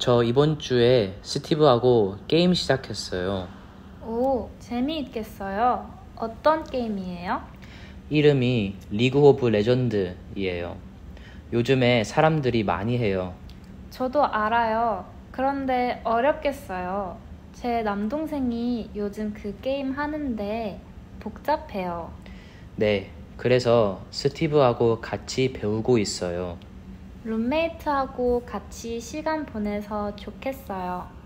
저 이번 주에 스티브하고 게임 시작했어요. 오, 재미있겠어요. 어떤 게임이에요? 이름이 League of Legend이에요. 요즘에 사람들이 많이 해요. 저도 알아요. 그런데 어렵겠어요. 제 남동생이 요즘 그 게임 하는데 복잡해요. 네, 그래서 스티브하고 같이 배우고 있어요. 룸메이트하고 같이 시간 보내서 좋겠어요.